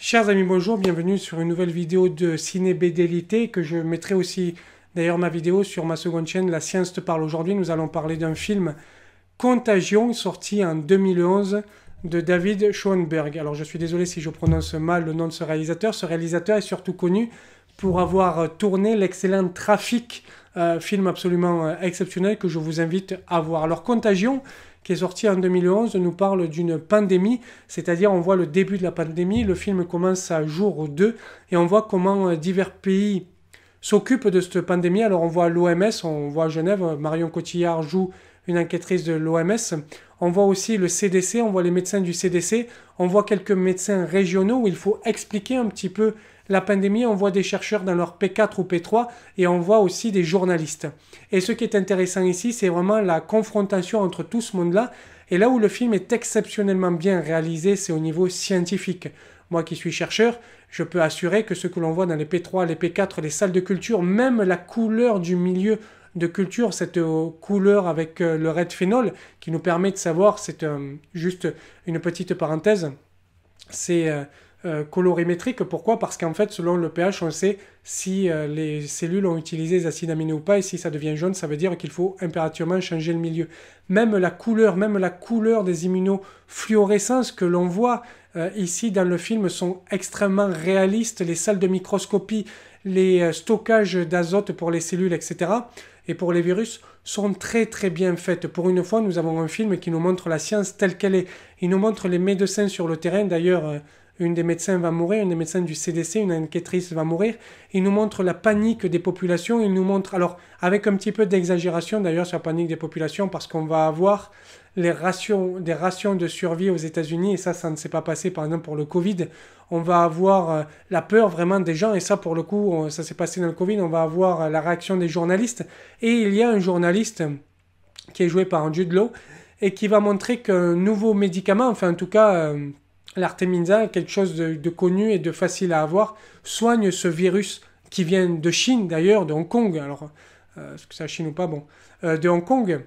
Chers amis, bonjour, bienvenue sur une nouvelle vidéo de Ciné BDLité que je mettrai aussi d'ailleurs ma vidéo sur ma seconde chaîne La Science te parle aujourd'hui. Nous allons parler d'un film Contagion sorti en 2011 de David Schoenberg. Alors je suis désolé si je prononce mal le nom de ce réalisateur. Ce réalisateur est surtout connu pour avoir tourné l'excellent Trafic, film absolument euh, exceptionnel que je vous invite à voir. Alors Contagion, qui est sorti en 2011, nous parle d'une pandémie, c'est-à-dire on voit le début de la pandémie, le film commence à jour 2, et on voit comment euh, divers pays s'occupent de cette pandémie. Alors on voit l'OMS, on voit Genève, Marion Cotillard joue une enquêtrice de l'OMS. On voit aussi le CDC, on voit les médecins du CDC, on voit quelques médecins régionaux où il faut expliquer un petit peu la pandémie, on voit des chercheurs dans leur P4 ou P3 et on voit aussi des journalistes. Et ce qui est intéressant ici, c'est vraiment la confrontation entre tout ce monde-là. Et là où le film est exceptionnellement bien réalisé, c'est au niveau scientifique. Moi qui suis chercheur, je peux assurer que ce que l'on voit dans les P3, les P4, les salles de culture, même la couleur du milieu de culture, cette euh, couleur avec euh, le red phénol qui nous permet de savoir, c'est euh, juste une petite parenthèse, c'est euh, colorimétrique. Pourquoi? Parce qu'en fait, selon le pH, on sait si euh, les cellules ont utilisé les acides aminés ou pas. Et si ça devient jaune, ça veut dire qu'il faut impérativement changer le milieu. Même la couleur, même la couleur des immunofluorescences que l'on voit euh, ici dans le film sont extrêmement réalistes. Les salles de microscopie, les stockages d'azote pour les cellules, etc. Et pour les virus sont très très bien faites. Pour une fois, nous avons un film qui nous montre la science telle qu'elle est. Il nous montre les médecins sur le terrain. D'ailleurs, une des médecins va mourir, une des médecins du CDC, une enquêtrice va mourir. Il nous montre la panique des populations, il nous montre, alors avec un petit peu d'exagération d'ailleurs sur la panique des populations, parce qu'on va avoir les rations, des rations de survie aux États-Unis, et ça, ça ne s'est pas passé par exemple pour le Covid. On va avoir euh, la peur vraiment des gens, et ça pour le coup, ça s'est passé dans le Covid, on va avoir euh, la réaction des journalistes. Et il y a un journaliste qui est joué par un Jude et qui va montrer qu'un nouveau médicament, enfin en tout cas... Euh, l'artémisa, quelque chose de, connu et de facile à avoir, soigne ce virus qui vient de Chine d'ailleurs, de Hong Kong, alors euh, est-ce que c'est Chine ou pas, bon, euh, de Hong Kong,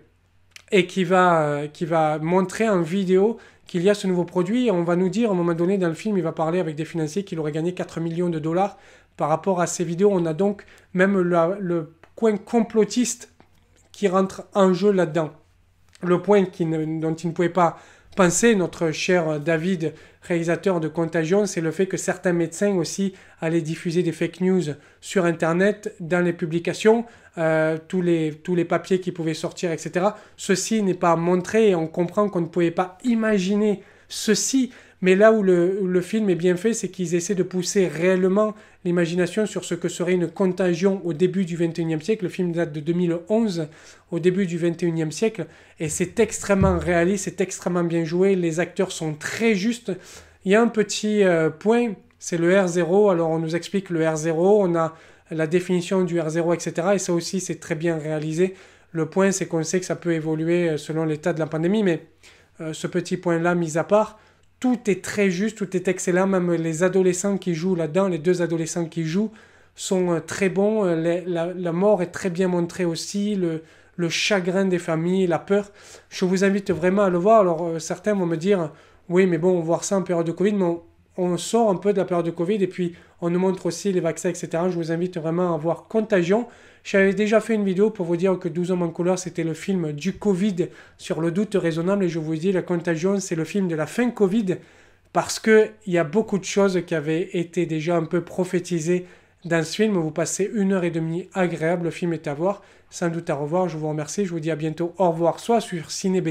et qui va, euh, qui va montrer en vidéo qu'il y a ce nouveau produit, et on va nous dire à un moment donné dans le film, il va parler avec des financiers qu'il aurait gagné 4 millions de dollars par rapport à ces vidéos, on a donc même le coin complotiste qui rentre en jeu là-dedans. Le point qui dont il ne pouvait pas penser, notre cher David, réalisateur de Contagion, c'est le fait que certains médecins aussi allaient diffuser des fake news sur Internet dans les publications, euh, tous, les, tous les papiers qui pouvaient sortir, etc. Ceci n'est pas montré et on comprend qu'on ne pouvait pas imaginer ceci mais là où le, film est bien fait, c'est qu'ils essaient de pousser réellement l'imagination sur ce que serait une contagion au début du 21e siècle. Le film date de 2011, au début du 21e siècle, et c'est extrêmement réaliste, c'est extrêmement bien joué, les acteurs sont très justes. Il y a un petit euh, point, c'est le R0, alors on nous explique le R0, on a la définition du R0, etc. Et ça aussi, c'est très bien réalisé. Le point, c'est qu'on sait que ça peut évoluer euh, selon l'état de la pandémie, mais euh, ce petit point-là, mis à part, tout est très juste, tout est excellent. Même les adolescents qui jouent là-dedans, les deux adolescents qui jouent, sont euh, très bons. Euh, la, mort est très bien montrée aussi, le, chagrin des familles, la peur. Je vous invite vraiment à le voir. Alors euh, certains vont me dire, oui, mais bon, voir ça en période de Covid, mais on, on, sort un peu de la période de Covid et puis on nous montre aussi les vaccins, etc. Je vous invite vraiment à voir Contagion. J'avais déjà fait une vidéo pour vous dire que 12 hommes en couleur, c'était le film du Covid sur le doute raisonnable. Et je vous dis, La Contagion, c'est le film de la fin Covid parce qu'il y a beaucoup de choses qui avaient été déjà un peu prophétisées dans ce film. Vous passez une heure et demie agréable. Le film est à voir. Sans doute à revoir. Je vous remercie. Je vous dis à bientôt. Au revoir. Soit sur Ciné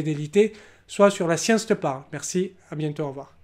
soit sur La Science te parle. Merci. À bientôt. Au revoir.